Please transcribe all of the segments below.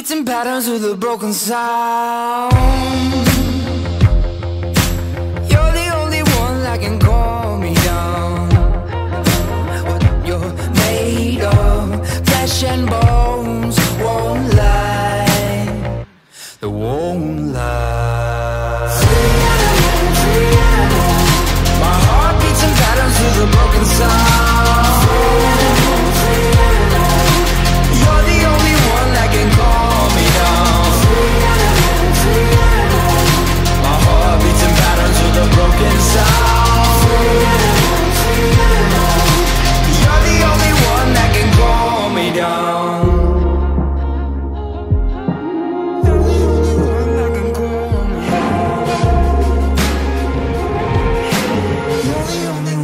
beats and patterns with a broken sound. You're the only one that can calm me down. What you're made of, flesh and bones won't lie The war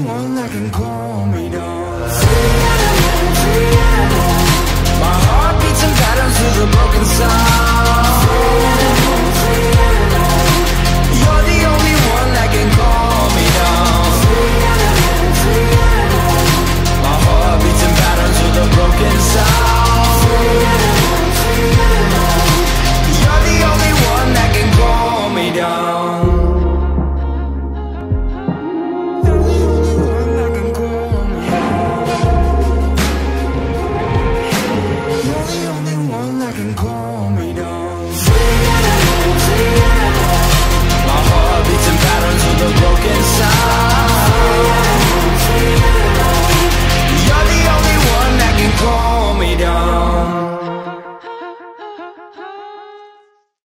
someone I can call me.